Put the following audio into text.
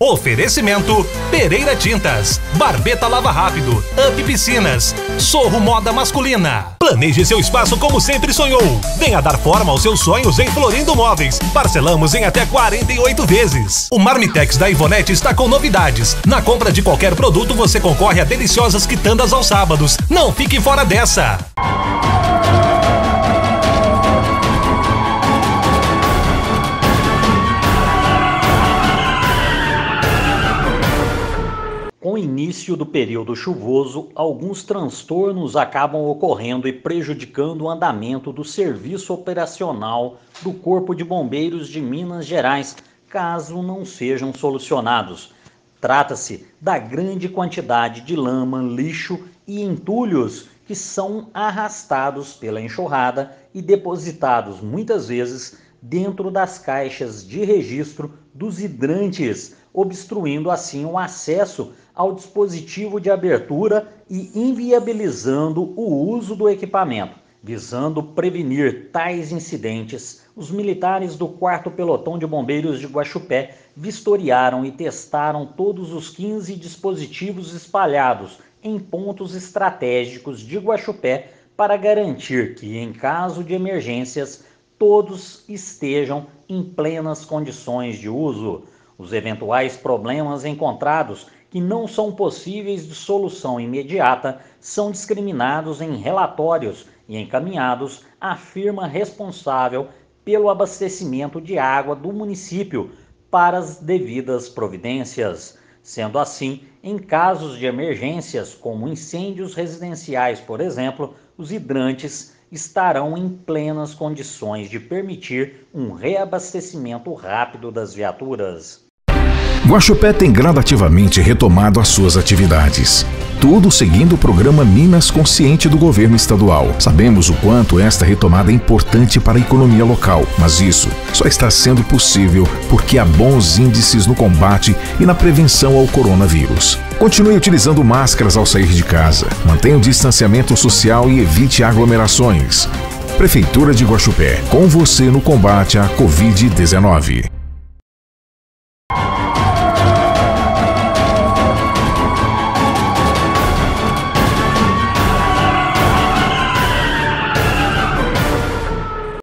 Oferecimento Pereira Tintas, Barbeta Lava Rápido, Up Piscinas, Sorro Moda Masculina. Planeje seu espaço como sempre sonhou. Venha dar forma aos seus sonhos em Florindo Móveis. Parcelamos em até 48 vezes. O Marmitex da Ivonete está com novidades. Na compra de qualquer produto você concorre a deliciosas quitandas aos sábados. Não fique fora dessa. Com o início do período chuvoso, alguns transtornos acabam ocorrendo e prejudicando o andamento do serviço operacional do Corpo de Bombeiros de Minas Gerais, caso não sejam solucionados. Trata-se da grande quantidade de lama, lixo e entulhos que são arrastados pela enxurrada e depositados muitas vezes dentro das caixas de registro dos hidrantes, obstruindo assim o acesso ao dispositivo de abertura e inviabilizando o uso do equipamento. Visando prevenir tais incidentes, os militares do 4 Pelotão de Bombeiros de Guaxupé vistoriaram e testaram todos os 15 dispositivos espalhados em pontos estratégicos de Guaxupé para garantir que, em caso de emergências, todos estejam em plenas condições de uso. Os eventuais problemas encontrados que não são possíveis de solução imediata são discriminados em relatórios e encaminhados à firma responsável pelo abastecimento de água do município para as devidas providências. Sendo assim, em casos de emergências, como incêndios residenciais, por exemplo, os hidrantes estarão em plenas condições de permitir um reabastecimento rápido das viaturas. Guaxupé tem gradativamente retomado as suas atividades. Tudo seguindo o programa Minas Consciente do governo estadual. Sabemos o quanto esta retomada é importante para a economia local, mas isso só está sendo possível porque há bons índices no combate e na prevenção ao coronavírus. Continue utilizando máscaras ao sair de casa, mantenha o distanciamento social e evite aglomerações. Prefeitura de Guaxupé, com você no combate à Covid-19.